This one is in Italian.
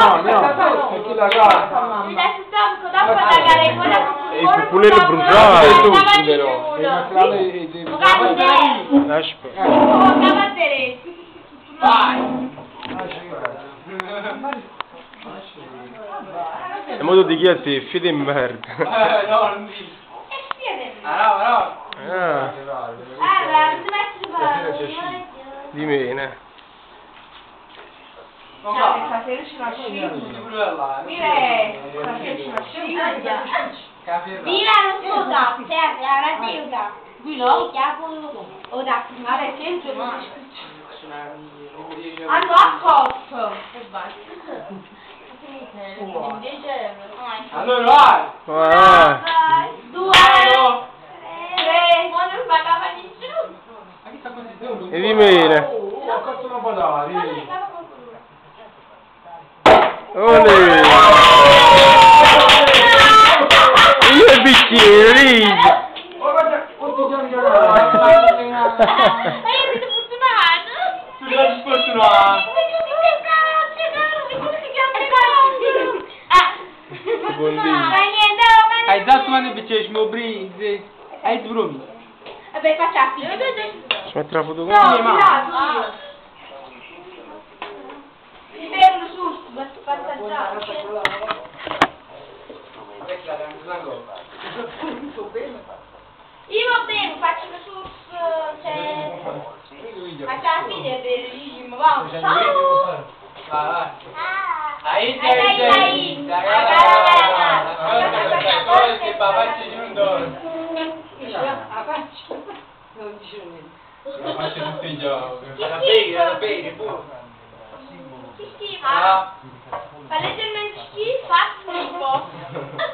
no, no. E chi la gara? Adesso dopo, dopo la gara quella E il pupulele bruciato. E tu, però. E McLaren e di... Lascia. È modo di chiederti, fide in merda. Eh, no, non dico. Ah, no, no. Ah, di mene. Non va. Tutti pure là. Capirà. Vina non scusa, serve la radiuta. Qui no? Chiapo o da fumare sempre ma. Hanno a cotto. E basta. Allora, vai. Ah, Due. Tre. Ma non pagava nessuno. E di mene. Oh, cazzo non può dare. Olê! E é bichinha linda! Ai, eu tô funcionada! Tu já desfuncionada! Ai, dá tu uma bichês, meu brinde. Ai, Bruno. Vem pra chave. Deixa eu travar do lugar. Não, não. Io va bene, faccio le source, cioè... Facciamo la fine, è bellissimo, va, ciao! Ahí te ahí, ahí. Acá, acá, acá, acá. Todo el que papache y un dólar. Apache. No, yo no. Apache no estoy yo. A la pegue, a la pegue, puro. Ah. Palette Menschki, fast nicht